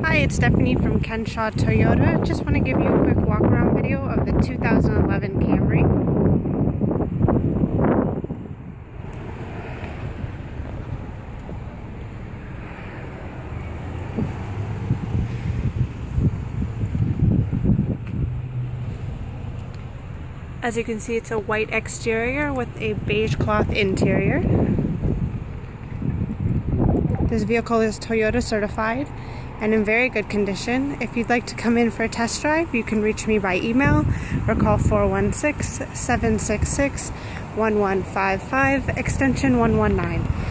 Hi, it's Stephanie from Ken Shaw Toyota. Just want to give you a quick walk around video of the 2011 Camry. As you can see, it's a white exterior with a beige cloth interior. This vehicle is Toyota certified and in very good condition. If you'd like to come in for a test drive, you can reach me by email or call 416 766 1155, extension 119.